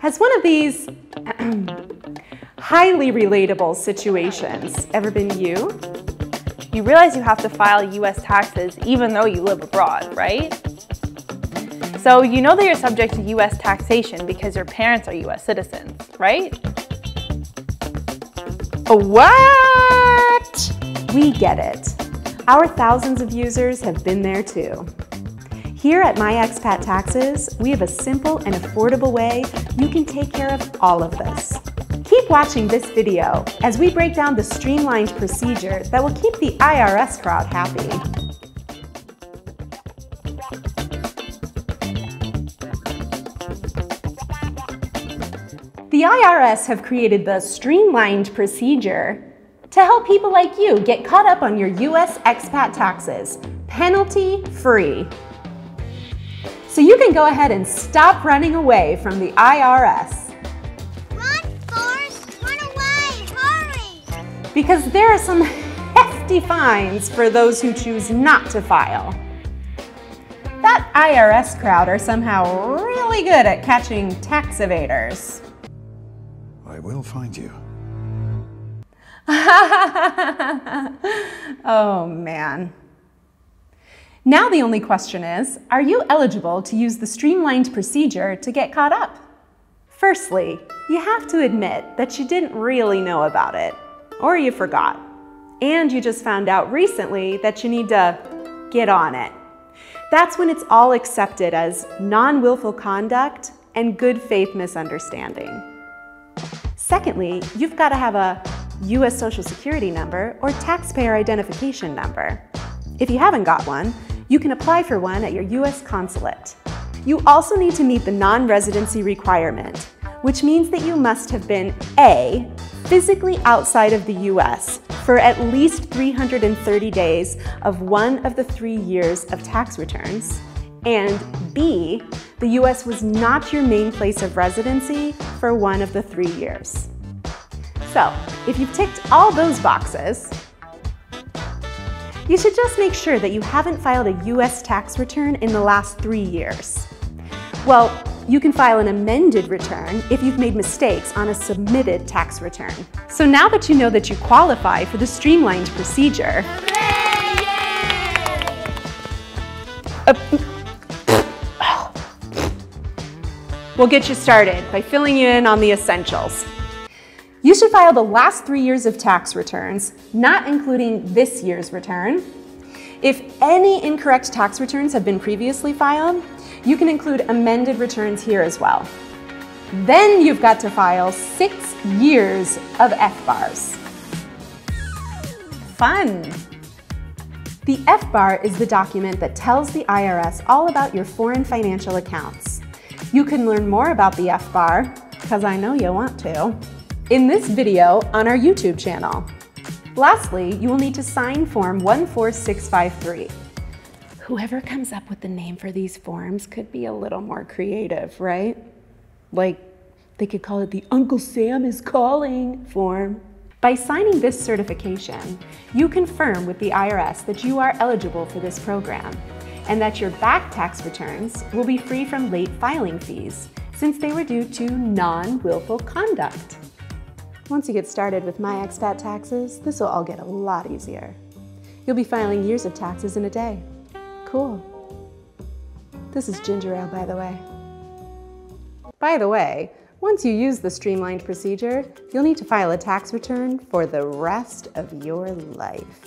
Has one of these highly relatable situations ever been you? You realize you have to file US taxes even though you live abroad, right? So you know that you're subject to US taxation because your parents are US citizens, right? What? We get it. Our thousands of users have been there too. Here at My Expat Taxes, we have a simple and affordable way you can take care of all of this. Keep watching this video as we break down the streamlined procedure that will keep the IRS crowd happy. The IRS have created the streamlined procedure to help people like you get caught up on your US expat taxes, penalty free so you can go ahead and stop running away from the IRS. Run, Forrest! Run away! Hurry! Because there are some hefty fines for those who choose not to file. That IRS crowd are somehow really good at catching tax evaders. I will find you. oh man. Now the only question is, are you eligible to use the streamlined procedure to get caught up? Firstly, you have to admit that you didn't really know about it, or you forgot, and you just found out recently that you need to get on it. That's when it's all accepted as non-willful conduct and good faith misunderstanding. Secondly, you've got to have a U.S. Social Security number or taxpayer identification number. If you haven't got one, you can apply for one at your U.S. consulate. You also need to meet the non-residency requirement, which means that you must have been A, physically outside of the U.S. for at least 330 days of one of the three years of tax returns, and B, the U.S. was not your main place of residency for one of the three years. So, if you've ticked all those boxes, you should just make sure that you haven't filed a US tax return in the last three years. Well, you can file an amended return if you've made mistakes on a submitted tax return. So now that you know that you qualify for the streamlined procedure, uh, we'll get you started by filling you in on the essentials. You should file the last three years of tax returns, not including this year's return. If any incorrect tax returns have been previously filed, you can include amended returns here as well. Then you've got to file six years of FBARs. Fun! The FBAR is the document that tells the IRS all about your foreign financial accounts. You can learn more about the FBAR, because I know you want to, in this video on our YouTube channel. Lastly, you will need to sign Form 14653. Whoever comes up with the name for these forms could be a little more creative, right? Like, they could call it the Uncle Sam is calling form. By signing this certification, you confirm with the IRS that you are eligible for this program and that your back tax returns will be free from late filing fees since they were due to non-willful conduct. Once you get started with My Expat Taxes, this will all get a lot easier. You'll be filing years of taxes in a day. Cool. This is ginger ale, by the way. By the way, once you use the streamlined procedure, you'll need to file a tax return for the rest of your life.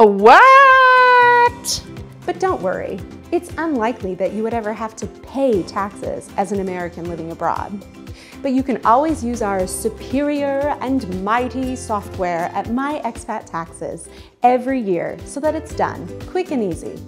A what? But don't worry, it's unlikely that you would ever have to pay taxes as an American living abroad but you can always use our superior and mighty software at My Expat Taxes every year so that it's done quick and easy.